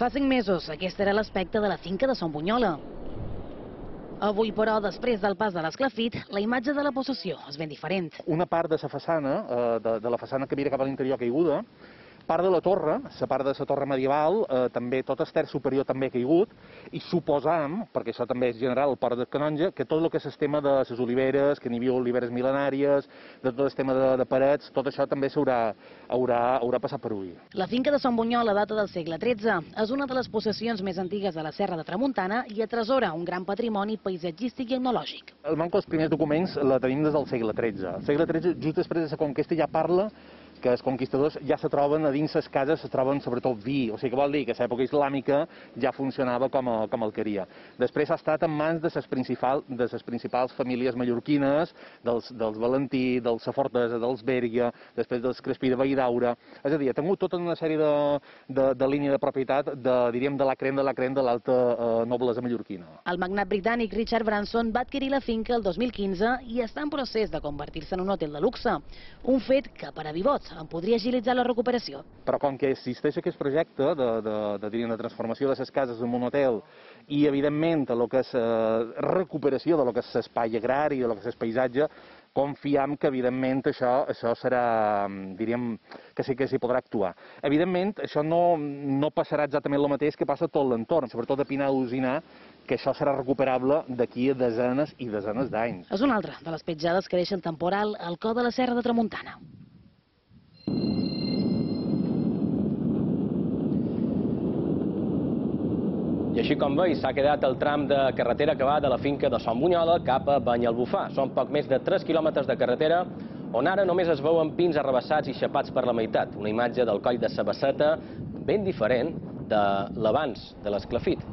Fa cinc mesos, aquest era l'aspecte de la finca de Son Bunyola. Avui, però, després del pas de l'esclafit, la imatge de la possessió és ben diferent. Una part de la façana, eh, de, de la façana que mira cap a l'interior caiguda, part de la torre, la part de la torre medieval, eh, també tot el terç superior també ha caigut, i suposam, perquè això també és general al port de Canonja, que tot el que és el tema de les oliveres, que n'hi havia oliveres mil·lenàries, de tot el tema de, de parets, tot això també s'haurà haurà, haurà passat per avui. La finca de Son Bunyola data del segle XIII. És una de les possessions més antigues de la Serra de Tramuntana i atresora un gran patrimoni paisatgístic i etnològic. El manco dels primers documents la tenim des del segle XIII. El segle XIII, just després de la conquesta, ja parla que els conquistadors ja se troben a dins les cases, se troben sobretot vi, o sigui que vol dir que l'època islàmica ja funcionava com, a, com el queria. Després ha estat en mans de les principal, principals famílies mallorquines, dels, dels Valentí, dels Safortesa, dels Bèrgia, després dels Crespí de Valldaura, és a dir, ha tingut tota una sèrie de, de, de línia de propietat, de, diríem, de la crem de la crem de l'alta eh, noblesa mallorquina. El magnat britànic Richard Branson va adquirir la finca el 2015 i està en procés de convertir-se en un hotel de luxe, un fet que per a Vivot en podria agilitzar la recuperació. Però com que existeix aquest projecte de, de, de, diríem, de transformació de les cases en un hotel i, evidentment, el que és eh, recuperació de lo que és l'espai agrari, de lo que és el paisatge, confiem que, evidentment, això, això serà, diríem, que sí que s'hi podrà actuar. Evidentment, això no, no passarà exactament el mateix que passa a tot l'entorn, sobretot a Pinar d'Usinar, que això serà recuperable d'aquí a desenes i desenes d'anys. És una altra de les petjades que deixen temporal al cor de la Serra de Tramuntana. I així com veus, s'ha quedat el tram de carretera que va de la finca de Son Bunyola cap a Banyalbufar. Són poc més de 3 quilòmetres de carretera on ara només es veuen pins arrabassats i xapats per la meitat. Una imatge del coll de Sabasseta ben diferent de l'abans de l'esclafit.